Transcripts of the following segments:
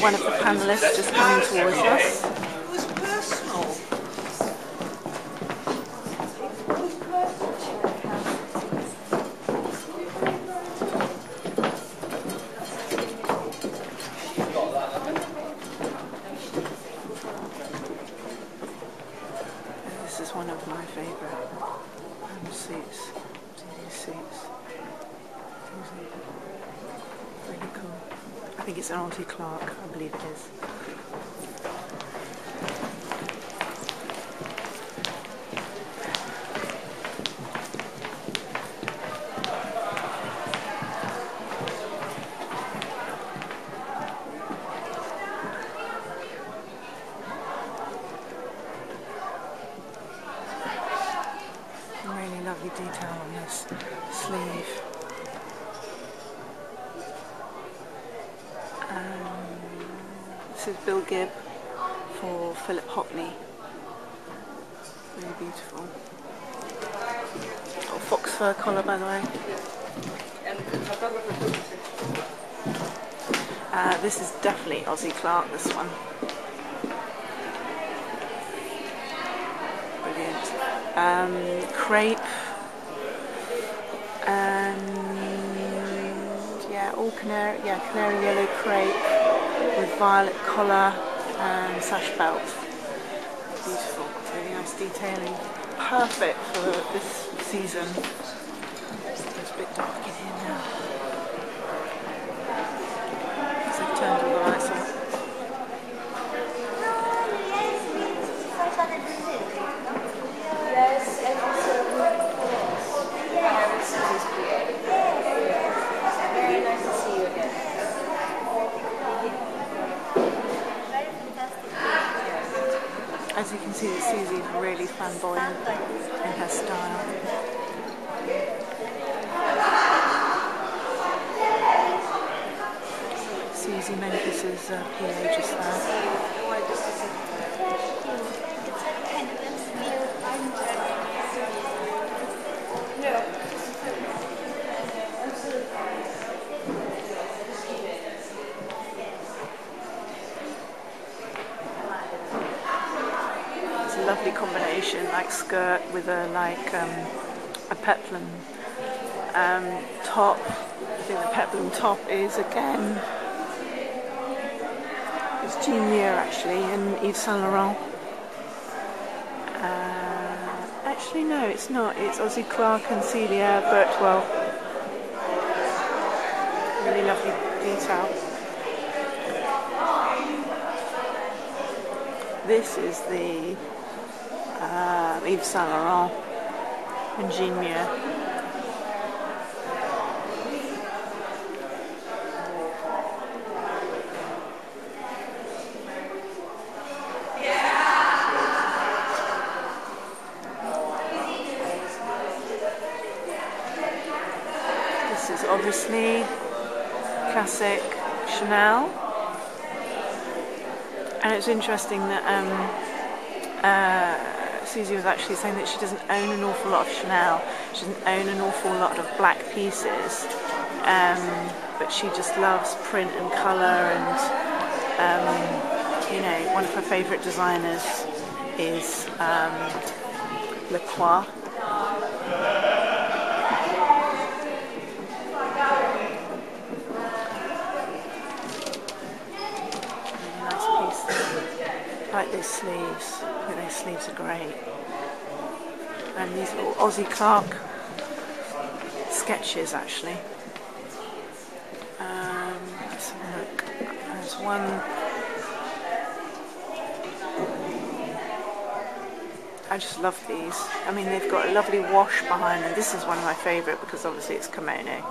one of the panelists just coming towards us. It was personal. This is one of my favourite um, suits. These suits. Really cool. I think it's an Ossie Clark, I believe it is. Really lovely detail on this sleeve. Um, this is Bill Gibb for Philip Hockney. Really beautiful. Got a fox fur collar by the way. Uh, this is definitely Ossie Clark, this one. Brilliant. Um, crepe. And yeah, all canary, yeah, canary yellow crepe with violet collar and sash belt. Beautiful, really nice detailing. Perfect for this season. It's a bit dark in here now. So I've turned all the lights on. Yes, and also Very nice to see you again. As you can see, Suzy's really flamboyant in her style. Suzy Menkes' uh, PA just there. It's a lovely skirt with a like um, a peplum um, top. I think the peplum top is again. It's Jean Muir actually and Yves Saint Laurent. Uh, actually, no, it's not. It's Ossie Clark and Celia Birtwell. Really lovely detail. This is the Yves Saint Laurent and Jean Muir. This is obviously classic Chanel. And it's interesting that um, uh, Suzy was actually saying that she doesn't own an awful lot of Chanel. She doesn't own an awful lot of black pieces. Um, but she just loves print and colour and, um, you know, one of her favourite designers is um, Lacroix. Really nice piece there. I like these sleeves. Those sleeves are great. And these little Ossie Clark sketches actually. Um, let's have a look. There's one. I just love these. I mean, they've got a lovely wash behind them. This is one of my favourite because obviously it's kimono.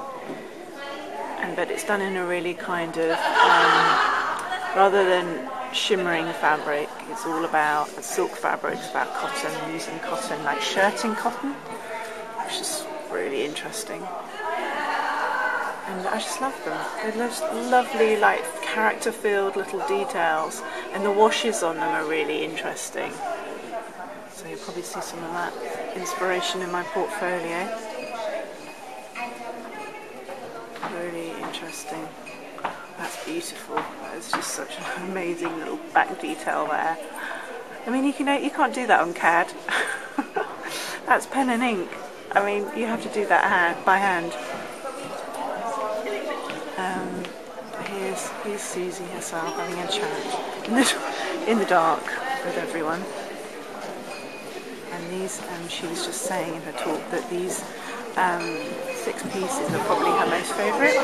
And but it's done in a really kind of um, rather than shimmering fabric, it's all about silk fabric. It's about cotton, using cotton like shirting cotton, which is really interesting. And I just love them. They're just lovely, like character-filled little details, and the washes on them are really interesting. So you'll probably see some of that inspiration in my portfolio. Really interesting. That's beautiful. It's just such an amazing little back detail there. I mean, you can you can't do that on CAD. That's pen and ink. I mean, you have to do that hand, by hand. Um, here's here's Suzy herself having a chat in the in the dark with everyone. And these, um, she was just saying in her talk that these um, six pieces are probably her most favourite.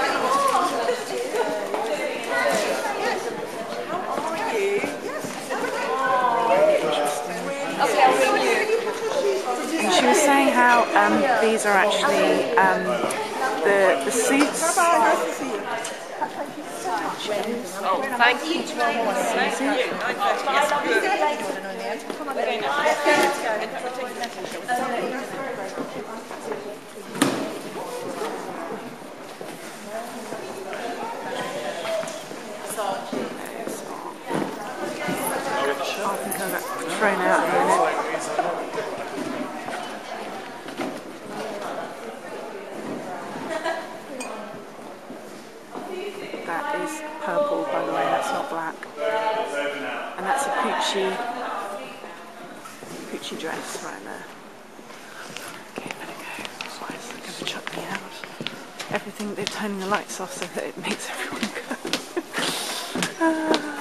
And she was saying how um, these are actually um, the the suits. Oh, thank you. Thank you. I think I got thrown out. That is purple, by the way, that's not black. And that's a Pucci, Pucci dress right there. Okay, let it go. Otherwise they're to chuck me out. Everything, they're turning the lights off so that it makes everyone go. Anyway, ah.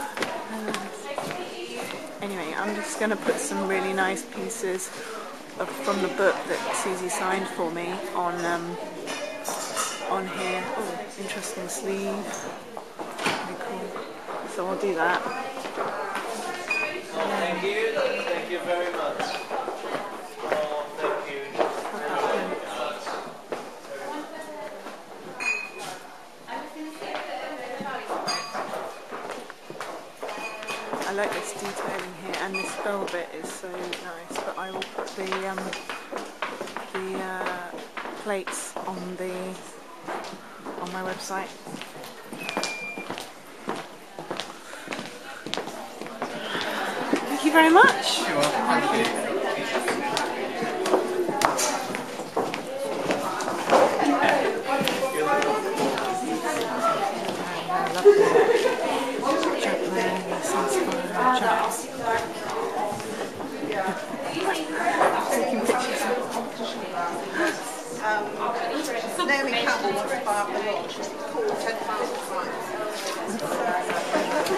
I'm just going to put some really nice pieces of, from the book that Suzy signed for me on um, on here. Oh, interesting sleeve. Very cool. So I'll do that. Thank you. Thank you very much. Oh, thank you. I like this detailing here, and this velvet is so nice. But I will put the um, the uh, plates on the on my website. Thank you very much.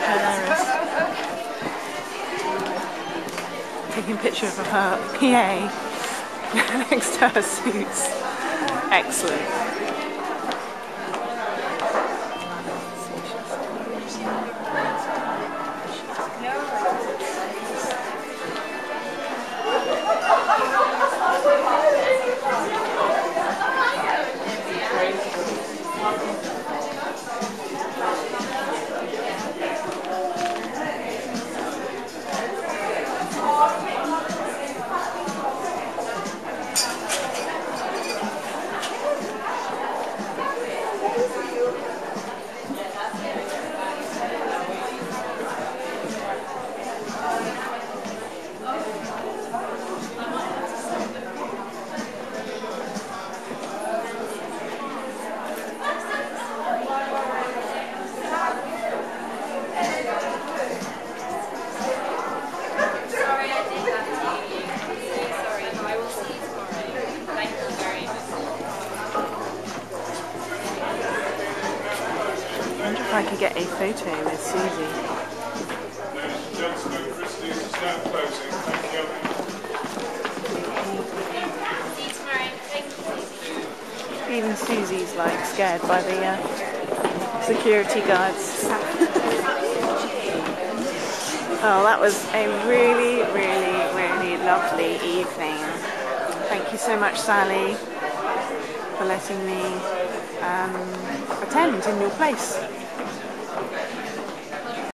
Hilarious. Taking a picture of her PA next to her suits. Excellent. Photo with Suzy. Even Suzy's like scared by the uh, security guards. oh, that was a really, really, really lovely evening. Thank you so much, Sally, for letting me um, attend in your place.